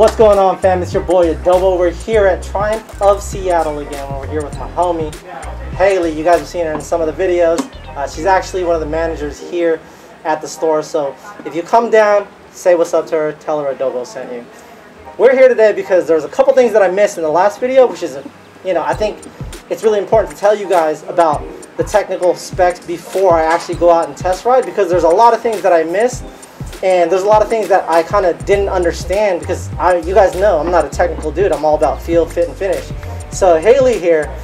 What's going on, fam? It's your boy Adobo. We're here at Triumph of Seattle again. We're here with my homie Hailey. You guys have seen her in some of the videos. Uh, she's actually one of the managers here at the store. So if you come down, say what's up to her. Tell her Adobo sent you. We're here today because there's a couple things that I missed in the last video, which is, you know, I think it's really important to tell you guys about the technical specs before I actually go out and test ride because there's a lot of things that I missed and there's a lot of things that I kind of didn't understand because I, you guys know I'm not a technical dude. I'm all about feel, fit, and finish. So Hailey here,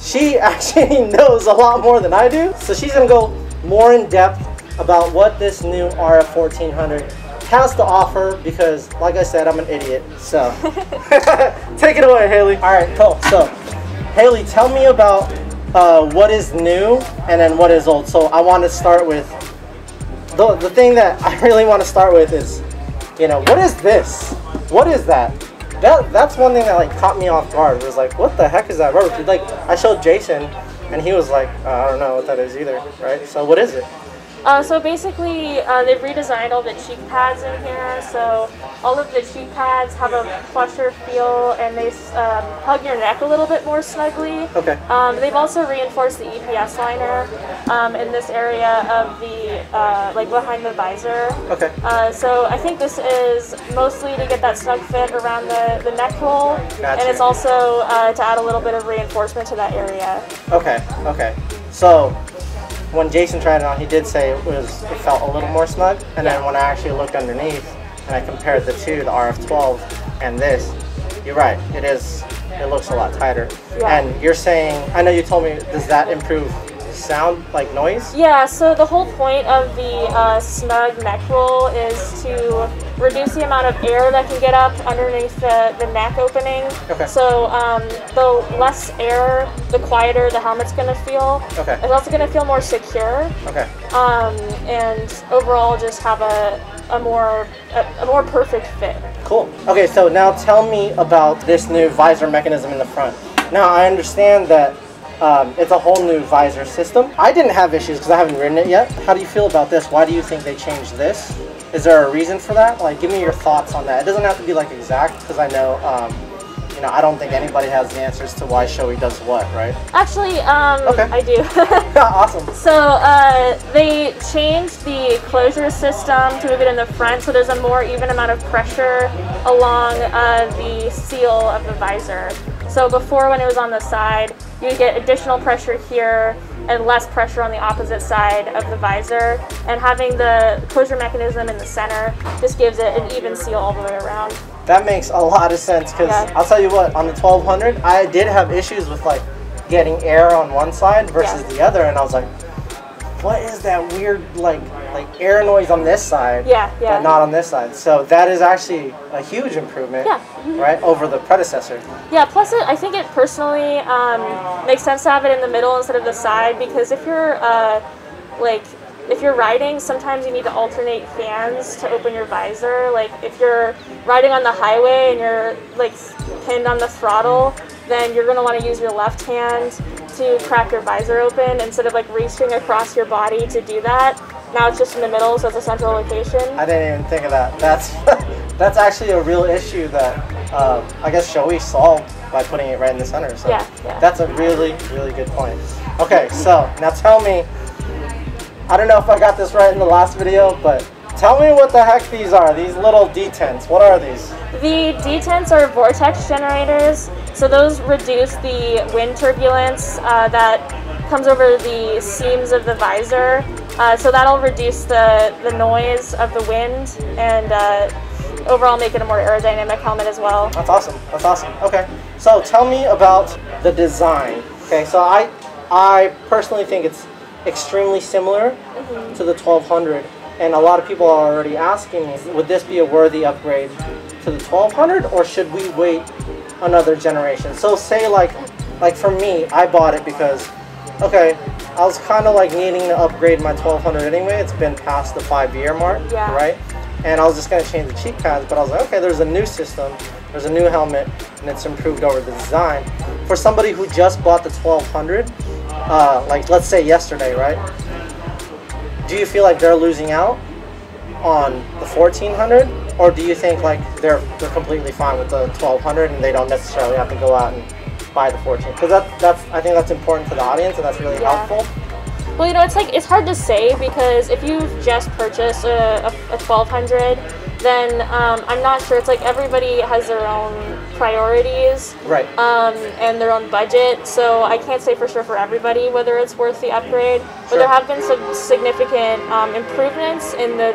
she actually knows a lot more than I do. So she's gonna go more in depth about what this new RF 1400 has to offer because, like I said, I'm an idiot. So take it away, Hailey. All right, cool. So Hailey, tell me about uh, what is new and then what is old. So I want to start with the, the thing that I really want to start with is, you know, what is this? What is that? That that's one thing that like caught me off guard. It was like, what the heck is that rubber? Like I showed Jason, and he was like, uh, I don't know what that is either, right? So what is it? Uh, so basically, uh, they've redesigned all the cheek pads in here. So all of the cheek pads have a plusher feel, and they um, hug your neck a little bit more snugly. Okay. Um, they've also reinforced the EPS liner um, in this area of the uh, like behind the visor. Okay. Uh, so I think this is mostly to get that snug fit around the, the neck hole, Gotcha. and it's also uh, to add a little bit of reinforcement to that area. Okay. Okay. So when Jason tried it on, he did say it was it felt a little more snug, and then when I actually looked underneath and I compared the two, the RF12 and this, you're right. It is. It looks a lot tighter. Yeah. And you're saying, I know you told me, does that improve sound like noise? Yeah, so the whole point of the uh, snug neck roll is to reduce the amount of air that can get up underneath the, the neck opening. Okay. So um, the less air, the quieter the helmet's going to feel. Okay. It's also going to feel more secure Okay. um, and overall just have a, a more a, a more perfect fit. Cool. Okay, so now tell me about this new visor mechanism in the front. Now I understand that um, it's a whole new visor system. I didn't have issues because I haven't ridden it yet. How do you feel about this? Why do you think they changed this? Is there a reason for that? Like, give me your thoughts on that. It doesn't have to be like exact because I know, um, you know, I don't think anybody has the answers to why Shoei does what, right? Actually, um, Okay. I do. awesome. So uh, they changed the closure system to move it in the front, so there's a more even amount of pressure along uh, the seal of the visor. So before, when it was on the side, you would get additional pressure here and less pressure on the opposite side of the visor. And having the closure mechanism in the center just gives it an even seal all the way around. That makes a lot of sense because Yeah. I'll tell you what, on the 1200, I did have issues with like getting air on one side versus Yeah. the other, and I was like, what is that weird like like air noise on this side, Yeah, yeah. but not on this side? So that is actually a huge improvement, Yeah. right, over the predecessor. Yeah, plus it, I think it personally um, makes sense to have it in the middle instead of the side because if you're uh, like if you're riding, sometimes you need to alternate fans to open your visor. Like if you're riding on the highway and you're like pinned on the throttle, then you're gonna want to use your left hand to crack your visor open instead of like reaching across your body to do that. Now it's just in the middle, so it's a central location. I didn't even think of that. That's that's actually a real issue that uh, I guess Shoei solved by putting it right in the center. So Yeah, yeah. that's a really really good point. Okay, so now tell me. I don't know if I got this right in the last video, but tell me what the heck these are. These little detents. What are these? The detents are vortex generators, so those reduce the wind turbulence uh, that comes over the seams of the visor. Uh, so that'll reduce the, the noise of the wind and uh, overall make it a more aerodynamic helmet as well. That's awesome. That's awesome. Okay, so tell me about the design. Okay, so I I personally think it's extremely similar to the 1200, and a lot of people are already asking me, would this be a worthy upgrade to the 1200, or should we wait another generation? So say like like for me, I bought it because okay, I was kind of like needing to upgrade my 1200 anyway. It's been past the five year mark, Yeah. right? And I was just gonna change the cheek pads, but I was like, okay, there's a new system, there's a new helmet, and it's improved over the design. For somebody who just bought the 1200, uh, like let's say yesterday, right? Do you feel like they're losing out? on the 1400, or do you think like they're they're completely fine with the 1200 and they don't necessarily have to go out and buy the 14? Because that's that's I think that's important to the audience and that's really Yeah. helpful. Well, you know, it's like it's hard to say because if you've just purchased a, a, a 1200, then um, I'm not sure. It's like everybody has their own priorities Right. um, and their own budget, so I can't say for sure for everybody whether it's worth the upgrade. But Sure. there have been some significant um, improvements in the.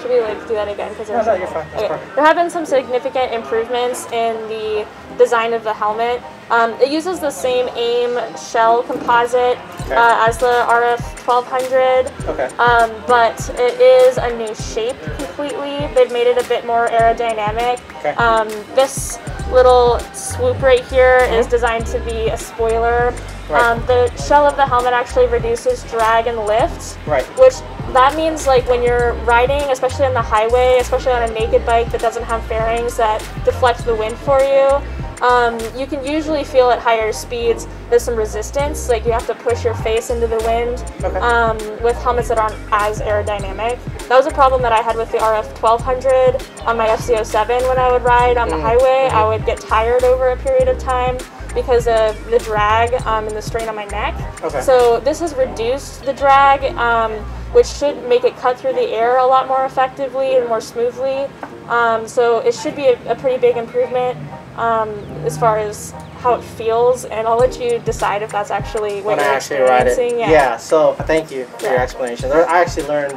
Should we like do that again? Because No, no, you're fine. Okay. There have been some significant improvements in the design of the helmet. Um, it uses the same AIM shell composite Okay. uh, as the RF 1200. Okay. Um, but it is a new shape completely. They've made it a bit more aerodynamic. Okay. Um, this little swoop right here is designed to be a spoiler. Right. Um, the shell of the helmet actually reduces drag and lift, Right. which that means like when you're riding, especially on the highway, especially on a naked bike that doesn't have fairings that deflect the wind for you. Um, you can usually feel at higher speeds there's some resistance, like you have to push your face into the wind Okay. um, with helmets that aren't as aerodynamic. That was a problem that I had with the RF 1200 on my FZ07 when I would ride on the Mm, highway. I would get tired over a period of time because of the drag um, and the strain on my neck. Okay. So this has reduced the drag, um, which should make it cut through the air a lot more effectively and more smoothly. Um, so it should be a, a pretty big improvement um, as far as how it feels, and I'll let you decide if that's actually what when I you're actually ride it. experiencing. Yeah. So thank you for your explanation. I actually learned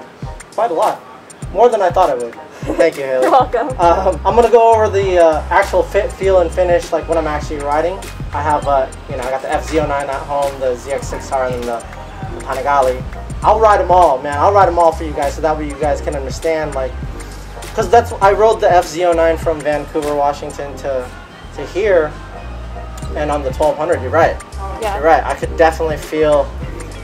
quite a lot, more than I thought I would. Thank you, Hailey. You're welcome. Um, I'm gonna go over the uh, actual fit, feel, and finish, like when I'm actually riding. I have, uh, you know, I got the FZ09 at home, the ZX6R, and the Panigale. I'll ride them all, man. I'll ride them all for you guys, so that way you guys can understand, like, because that's I rode the FZ09 from Vancouver, Washington to to here, and on the 1200. You're right. yeah. You're right. I could definitely feel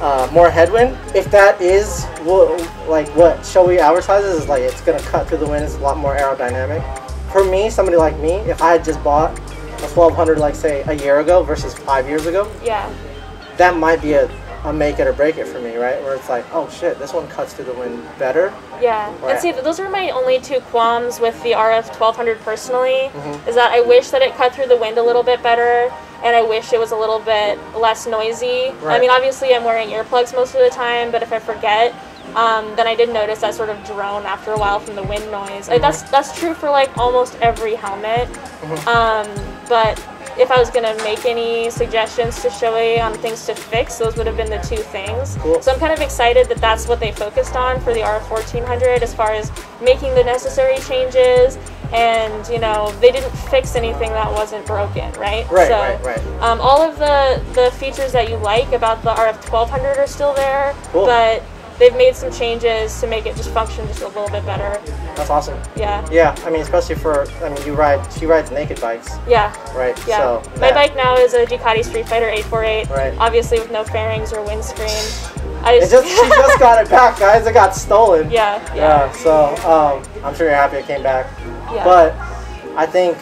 uh, more headwind. If that is what, like what Shoei advertises, is like it's gonna cut through the wind. It's a lot more aerodynamic. For me, somebody like me, if I had just bought a 1200, like say a year ago versus five years ago, Yeah. that might be a, a make it or break it for me, right? Where it's like, oh shit, this one cuts through the wind better. Yeah, Right. and see, those are my only two qualms with the RF 1200 personally. Mhm. Is that I wish that it cut through the wind a little bit better, and I wish it was a little bit less noisy. I mean, obviously, I'm wearing earplugs most of the time, but if I forget, um, then I did notice that sort of drone after a while from the wind noise. Like, that's that's true for like almost every helmet. Um, but if I was gonna make any suggestions to Shoei on things to fix, those would have been the two things. Cool. So I'm kind of excited that that's what they focused on for the RF 1400 as far as making the necessary changes. And you know they didn't fix anything that wasn't broken, right? Right, so, right, right. Um, all of the the features that you like about the RF 1200 are still there, Cool. but they've made some changes to make it just function just a little bit better. That's awesome. Yeah, Yeah, I mean, especially for, I mean, you ride, she rides naked bikes, yeah. right? Yeah. So My bike now is a Ducati Streetfighter 848. Right. Obviously with no fairings or windscreen. I just, just, she just got it back, guys. It got stolen. yeah, yeah, Yeah, so um, I'm sure you're happy it came back. yeah. But I think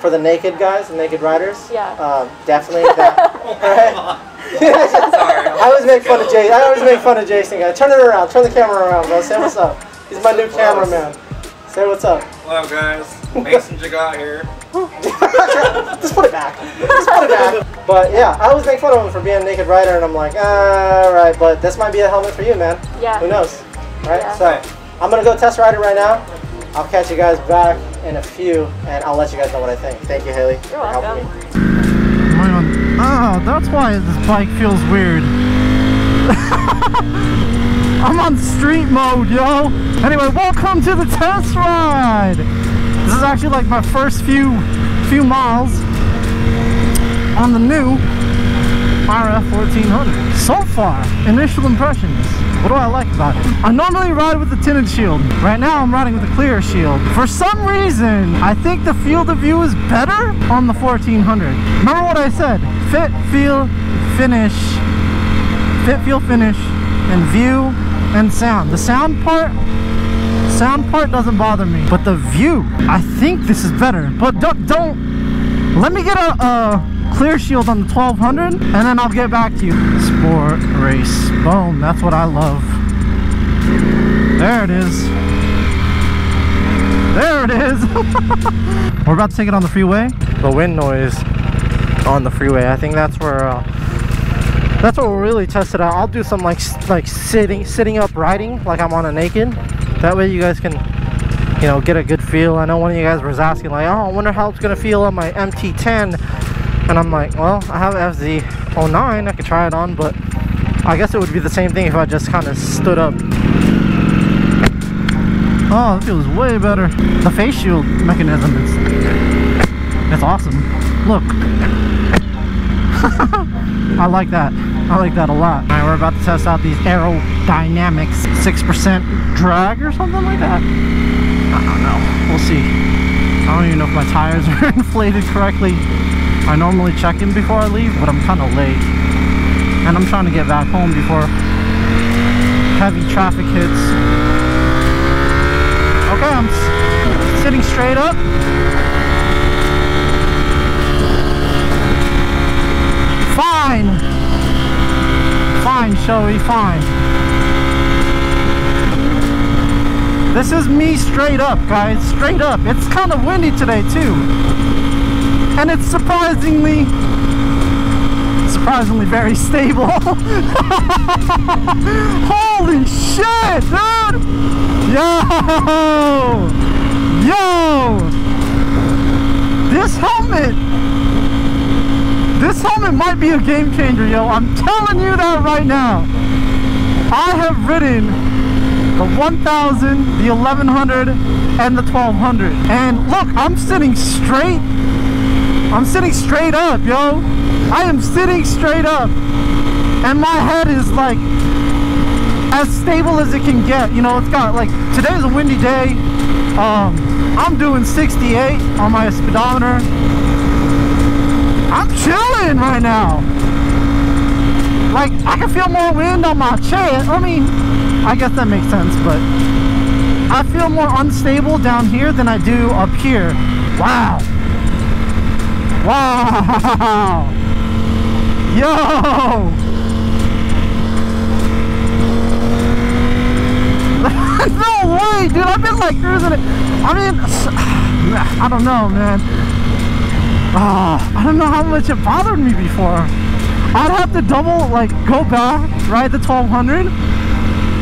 for the naked guys, the naked riders, Yeah. um, definitely that. right? Sorry. I always make fun of Jason. I always make fun of Jason. Guys, turn it around. Turn the camera around, bro. Say what's up. He's my new cameraman. Say what's up. Hello guys, Mason Jagat here. Just put it back. Just put it back. But yeah, I always make fun of him for being a naked rider, and I'm like, all right, but this might be a helmet for you, man. Yeah. Who knows, right? Yeah. So I'm gonna go test ride it right now. I'll catch you guys back in a few, and I'll let you guys know what I think. Thank you, Hailey, You're for helping welcome. me. Am I on? Oh, that's why this bike feels weird. I'm on street mode, yo. Anyway, welcome to the test ride. This is actually like my first few few miles on the new RF 1400. So far, initial impressions. What do I like about it? I normally ride with the tinted shield. Right now I'm riding with the clear shield. For some reason, I think the field of view is better on the 1400. Remember what I said? Fit, feel, finish. Fit, feel, finish, and view and sound. The sound part sound part doesn't bother me, but the view, I think this is better. But don't, don't let me get a, a clear shield on the 1200 and then I'll get back to you. Sport race, boom, that's what I love. There it is. There it is. We're about to take it on the freeway. The wind noise on the freeway. I think that's where uh, that's what we'll really test it out. I'll do some like like sitting sitting up riding like I'm on a naked. That way you guys can you know get a good feel. I know one of you guys was asking like, oh, I wonder how it's gonna feel on my MT10. And I'm like, well, I have FZ09. I could try it on, but I guess it would be the same thing if I just kind of stood up. Oh, it feels way better. The face shield mechanism is it's awesome. Look. I like that. I like that a lot. Alright, we're about to test out these aerodynamics 6% drag or something like that. I don't know. We'll see. I don't even know if my tires are inflated correctly. I normally check in before I leave, but I'm kind of late. And I'm trying to get back home before heavy traffic hits. Okay, I'm sitting straight up. Fine. Fine, Shoei, fine. This is me straight up, guys. Straight up. It's kind of windy today, too. And it's surprisingly, surprisingly very stable. Holy shit, dude! Yo! Yo! This helmet this helmet might be a game changer, yo. I'm telling you that right now. I have ridden the 1000, the 1100, and the 1200. And look, I'm sitting straight. I'm sitting straight up, yo. I am sitting straight up. And my head is like as stable as it can get. You know, it's got like today's a windy day. Um, I'm doing 68 on my speedometer. I'm chilling right now. Like I can feel more wind on my chest. I mean, I guess that makes sense, but I feel more unstable down here than I do up here. Wow. Wow. Yo. no way, dude. I've been like cruising it. I mean, I don't know, man. Ah, I don't know how much it bothered me before. I'd have to double, like, go back, ride the 1200,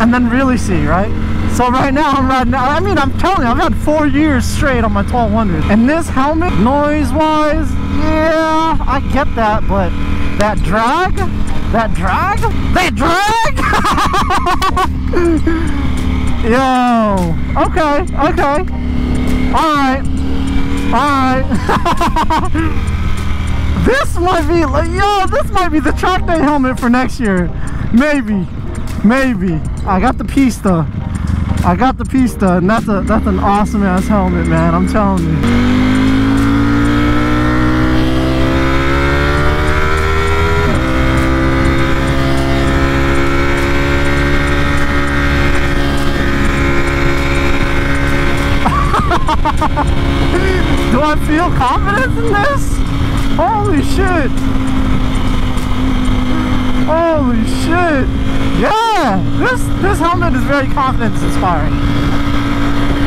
and then really see, right? So right now I'm riding, I mean, I'm telling you, I've had four years straight on my 1200. And this helmet, noise-wise, yeah, I get that, but that drag, that drag, that drag! Yo, okay, okay. All right. Alright. this might be like yo, this might be the track day helmet for next year. Maybe. Maybe. I got the pista. I got the pista and that's a that's an awesome ass helmet, man. I'm telling you. Do I feel confidence in this? Holy shit. Holy shit. Yeah, this this helmet is very confidence inspiring.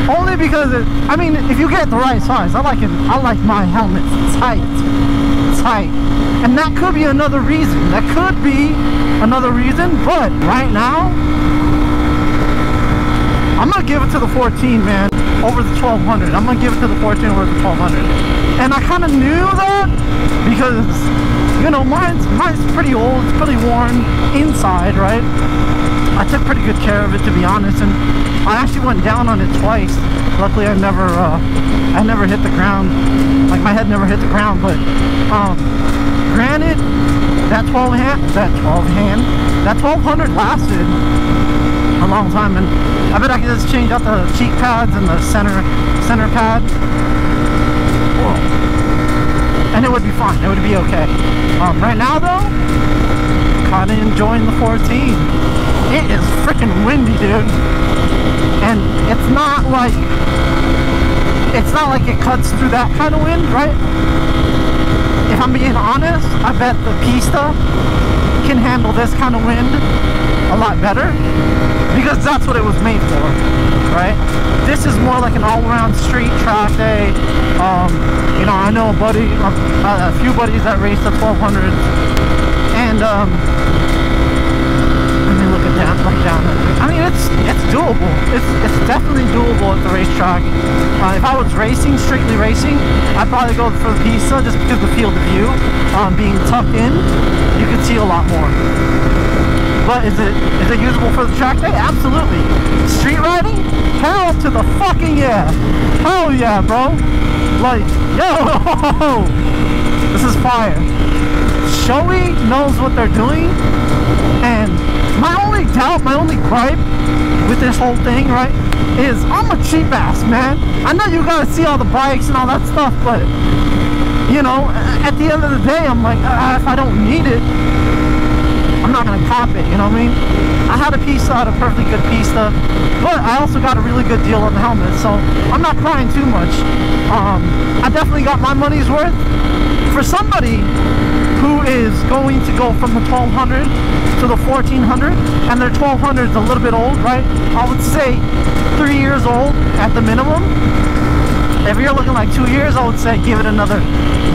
Only because it, I mean, if you get the right size, I like it. I like my helmets tight, tight, and that could be another reason. That could be another reason. But right now, I'm gonna give it to the 14, man, over the 1200. I'm gonna give it to the 14 over the 1200. And I kind of knew that because, you know, mine's mine's pretty old, it's pretty worn inside, right? I took pretty good care of it, to be honest, and I actually went down on it twice. Luckily, I never, uh, I never hit the ground. Like my head never hit the ground, but, um, granted, that 12 hand, that 12 hand, that 1200 lasted a long time and I bet I could just change out the cheek pads and the center center pad. And it would be fine. It would be okay. Um, right now though kind of enjoying the 14 it is freaking windy dude. And it's not like it's not like it cuts through that kind of wind right? If I'm being honest I bet the Pista can handle this kind of wind a lot better because that's what it was made for right? This is more like an all-around street track day. Um, you know, I know a buddy, a, a few buddies that race the 1200s, and um, let me look at that, look down. I mean, it's it's doable. It's it's definitely doable at the racetrack. Uh, if I was racing, strictly racing, I'd probably go for the pista just because the field of view, um, being tucked in, you can see a lot more. But is it is it usable for the track day? Absolutely. Street riding? Hell to the fucking yeah. Hell yeah, bro. Like, yo, this is fire. Shoei knows what they're doing, and my only doubt, my only gripe with this whole thing, right, is I'm a cheap ass, man. I know you gotta see all the bikes and all that stuff, but you know, at the end of the day, I'm like, uh, if I don't need it, I'm not gonna cop it, you know what I mean? I had a pista, I had a perfectly good pista, but I also got a really good deal on the helmet, so I'm not crying too much. Um, I definitely got my money's worth. For somebody who is going to go from the 1200 to the 1400, and their 1200 is a little bit old, right? I would say three years old at the minimum. If you're looking like two years, I would say give it another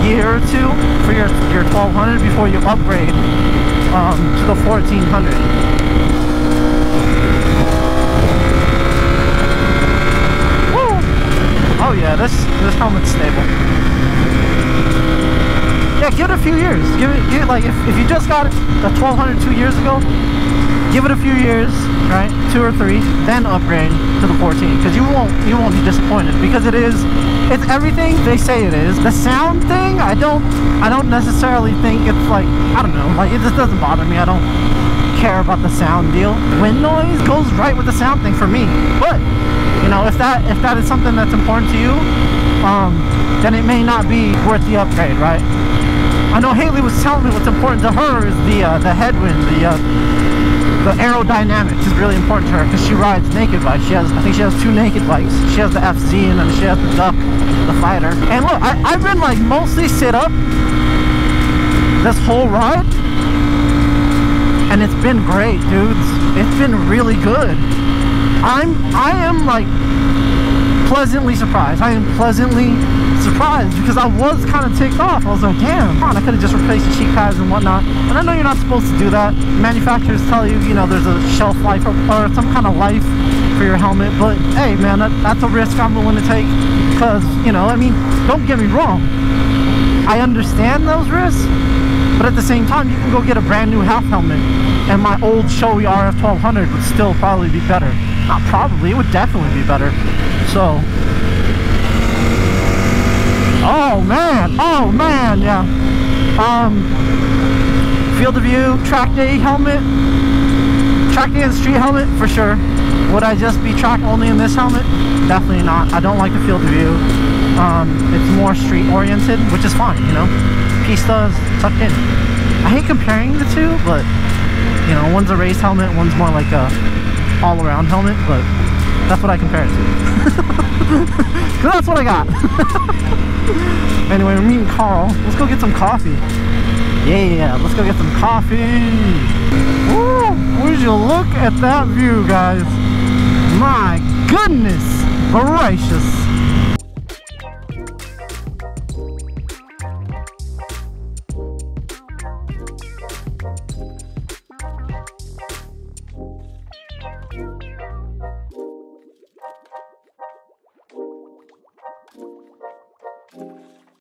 year or two for your, your 1200 before you upgrade um, to the 1400. Woo! Oh yeah, this this helmet's stable. Yeah, give it a few years. Give it, give it like if, if you just got it the 1200 two years ago, give it a few years, right? Two or three, then upgrade to the 14 because you won't you won't be disappointed because it is it's everything they say it is. The sound thing, I don't I don't necessarily think it's like I don't know, like it just doesn't bother me. I don't care about the sound deal. Wind noise goes right with the sound thing for me. But know, if that if that is something that's important to you, um, then it may not be worth the upgrade, right? I know Hailey was telling me what's important to her is the uh, the headwind, the uh, the aerodynamics is really important to her because she rides naked bikes. She has, I think she has two naked bikes. She has the FZ and then she has the Duck, the Fighter. And look, I, I've been like mostly sit up this whole ride, and it's been great, dudes. It's been really good. I'm, I am like pleasantly surprised. I am pleasantly surprised because I was kind of ticked off. I was like, damn, I could have just replaced the cheek pads and whatnot. And I know you're not supposed to do that. Manufacturers tell you, you know, there's a shelf life or, or some kind of life for your helmet. But hey, man, that, that's a risk I'm willing to take because, you know, I mean, don't get me wrong. I understand those risks, but at the same time, you can go get a brand new half helmet, and my old Shoei RF 1200 would still probably be better. Not probably, it would definitely be better. So, oh man, oh man, yeah. Um, field of view, track day helmet, track day and street helmet for sure. Would I just be track only in this helmet? Definitely not. I don't like the field of view. Um, it's more street oriented, which is fine, you know. Pista is tucked in. I hate comparing the two, but you know, one's a race helmet, one's more like a all-around helmet, but that's what I compare it to. that's what I got. anyway, we're meeting Carl. Let's go get some coffee. Yeah, let's go get some coffee. Woo! Would you look at that view, guys? My goodness gracious.